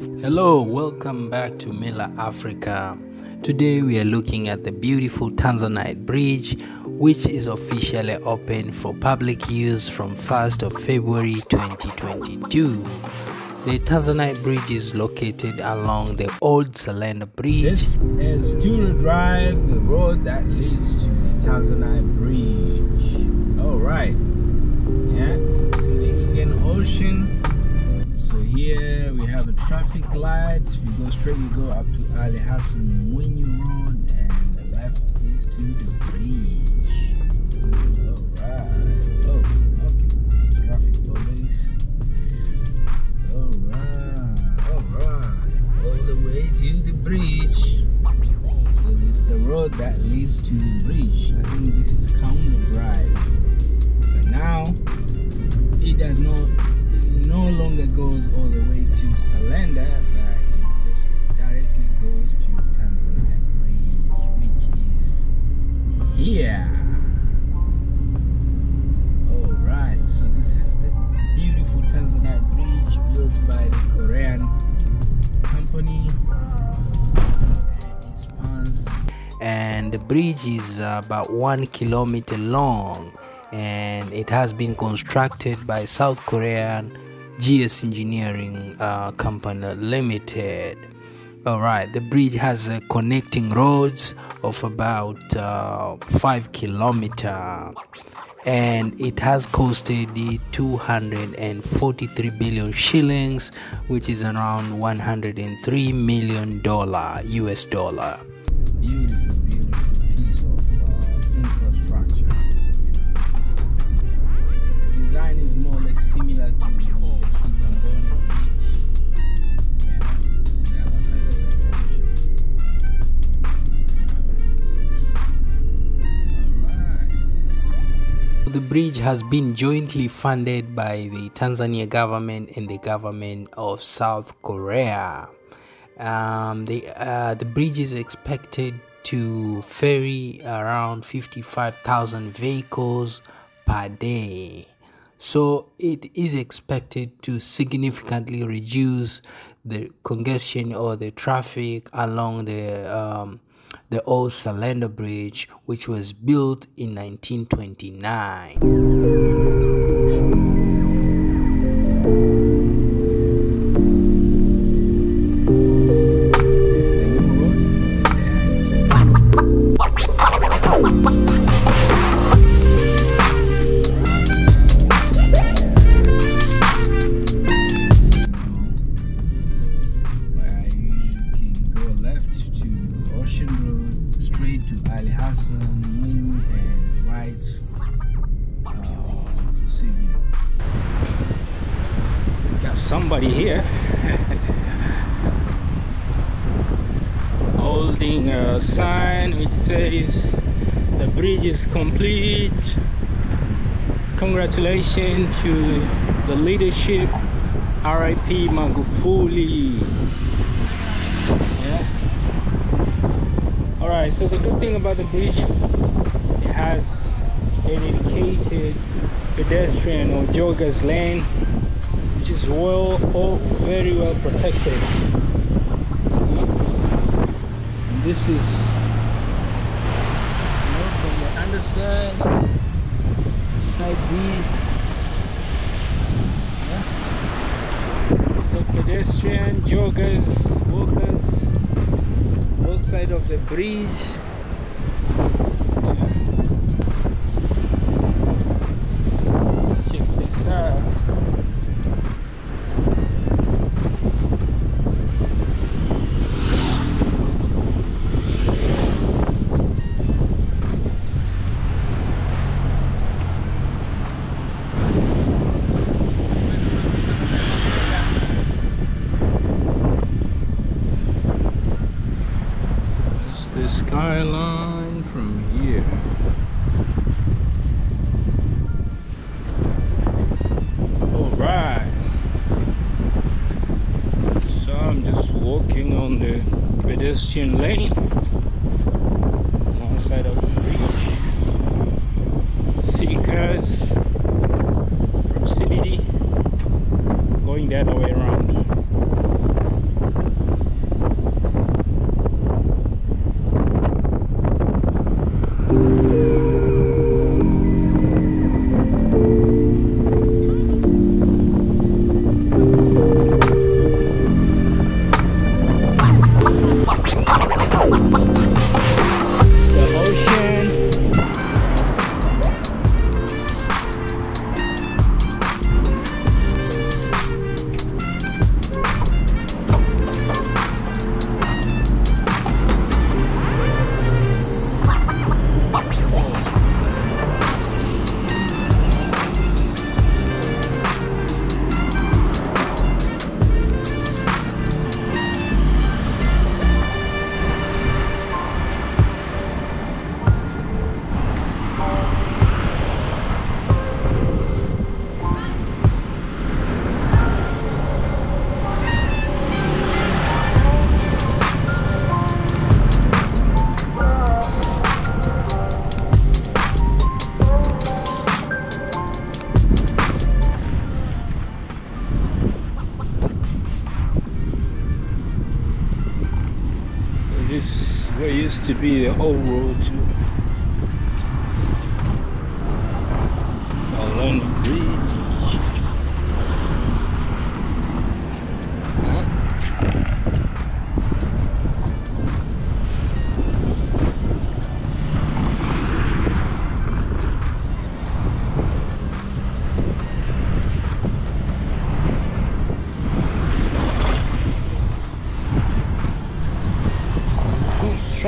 Hello, welcome back to Mila Africa. Today we are looking at the beautiful Tanzanite Bridge, which is officially open for public use from 1st of February 2022. The Tanzanite Bridge is located along the Old Salenda Bridge. This is Tudor Drive, the road that leads to the Tanzanite Bridge. All right. Yeah, see the Indian Ocean. Here we have a traffic light. If you go straight, you go up to Ali Hassan Mwinyi Road, and the left is to the bridge. All right. Oh, okay. Traffic police. All right. All the way to the bridge. So this is the road that leads to the bridge. I think this is Counter Drive. But now it does not no longer goes all the way to Salenda, but it just directly goes to Tanzanite Bridge, which is here. Alright, so this is the beautiful Tanzanite Bridge built by the Korean company. And the bridge is about one kilometer long and it has been constructed by South Korean GS Engineering uh, Company Limited. All right, the bridge has uh, connecting roads of about uh, five kilometer, and it has costed the 243 billion shillings, which is around 103 million dollar US dollar. beautiful, beautiful piece of infrastructure. Design is more or less similar to The bridge has been jointly funded by the Tanzania government and the government of South Korea. Um, the uh, the bridge is expected to ferry around 55,000 vehicles per day. So it is expected to significantly reduce the congestion or the traffic along the um, the old Salenda Bridge, which was built in 1929. Somebody here holding a sign which says the bridge is complete. Congratulations to the leadership, RIP Magufuli. Yeah. All right. So the good thing about the bridge, it has a dedicated pedestrian or joggers lane, is well, all very well protected. And this is you know, from the underside, side B. Yeah. So pedestrian, joggers, walkers, both side of the bridge. What used to be the old road to Along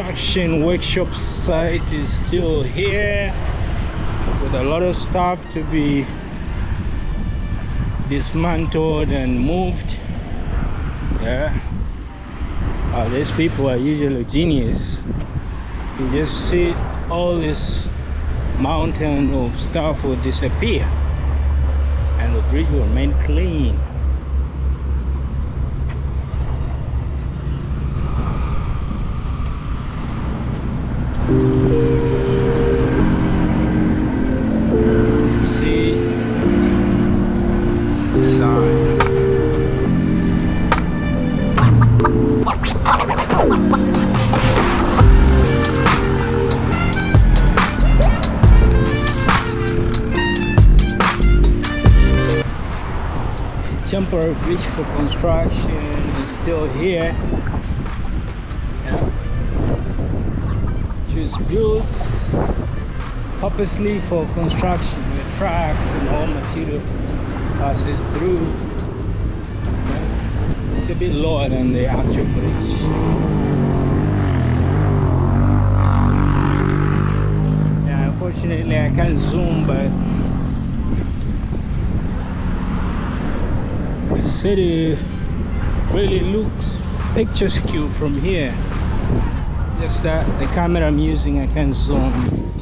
construction workshop site is still here with a lot of stuff to be dismantled and moved. Yeah. Uh, these people are usually genius. You just see all this mountain of stuff will disappear and the bridge will remain clean Bridge for construction is still here. Yeah. Just built purposely for construction where tracks and all material passes through. Yeah. It's a bit lower than the actual bridge. Unfortunately I can't zoom but the city really looks picturesque from here. Just that the camera I'm using I can't zoom.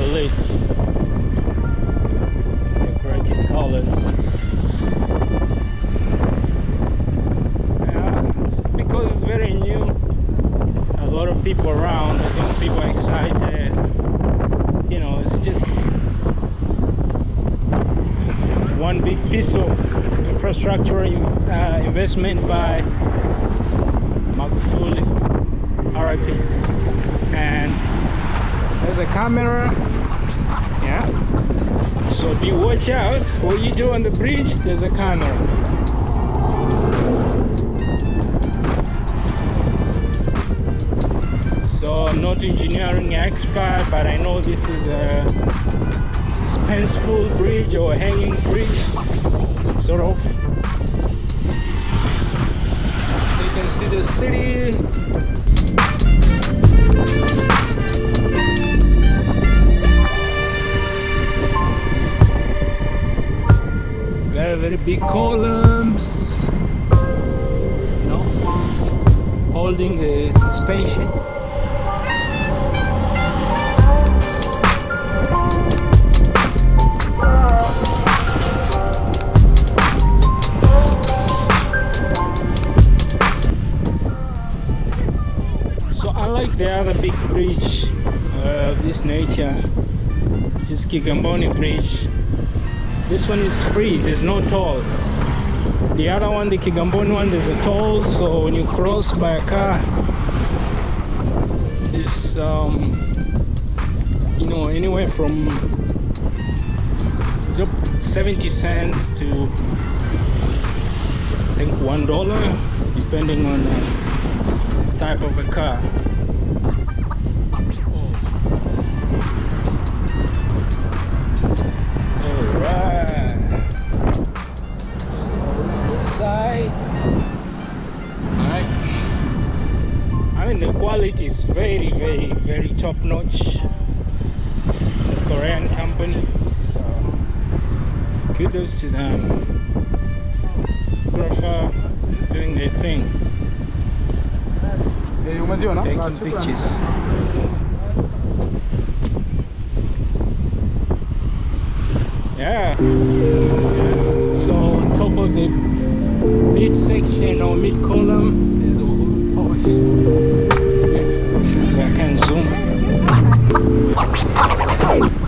Well lit. Colors. Yeah, because it's very new. A lot of people around. I think people are excited. You know, it's just one big piece of infrastructure in- uh, investment by Magufuli, RIP. And there's a camera. So be watch out. What you do on the bridge, there's a camera. So I'm not engineering expert, but I know this is a suspenseful bridge or hanging bridge, sort of. So you can see the city. Very, big columns. You know, holding the suspension. So unlike the other big bridge uh, of this nature, this is Kigamboni Bridge. This one is free, there's no toll. The other one, the Kigamboni one, there's a toll, so when you cross by a car, it's um, you know anywhere from zero- 70 cents to I think one dollar, depending on the type of a car. Is very, very, very top notch. It's a Korean company, so kudos to them. Photographer doing their thing, taking pictures. Yeah. So on top of the mid section or mid column there's a whole Porsche. I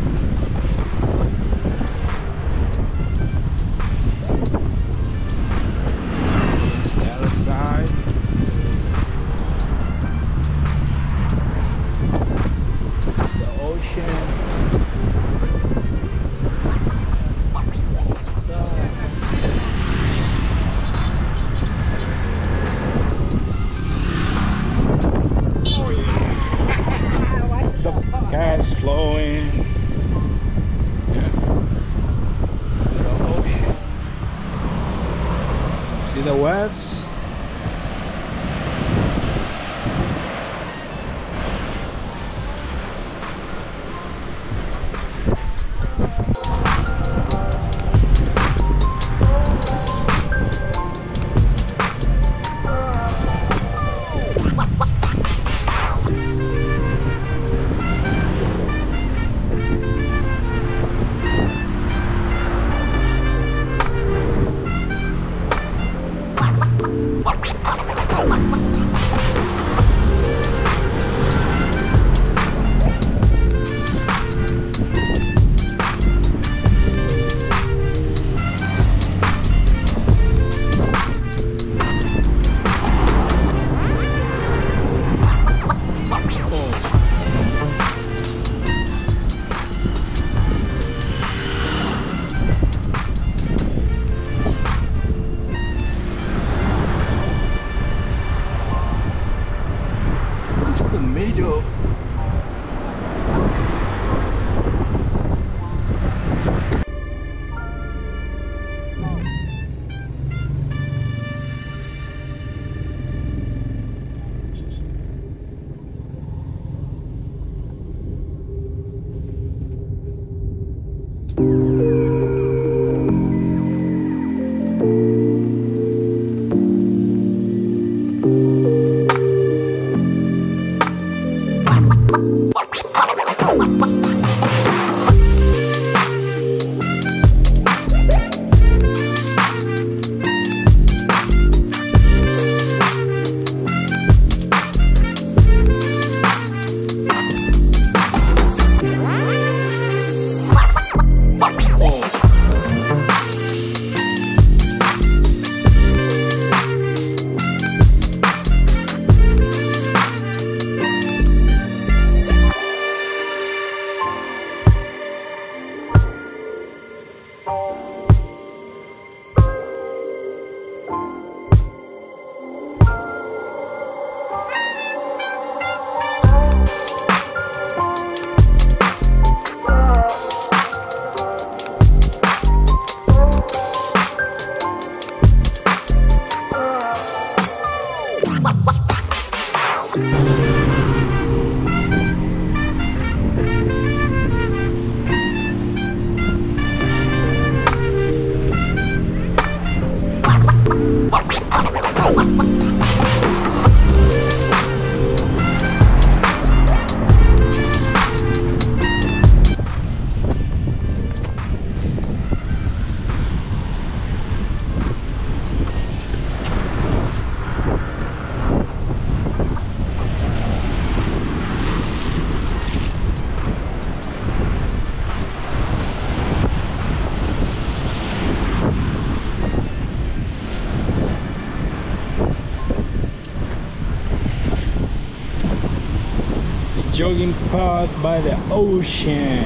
jogging path by the ocean.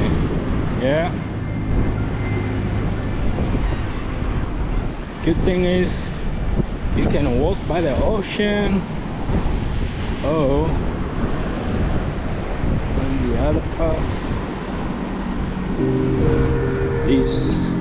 Yeah. Good thing is you can walk by the ocean. Oh. On the other path is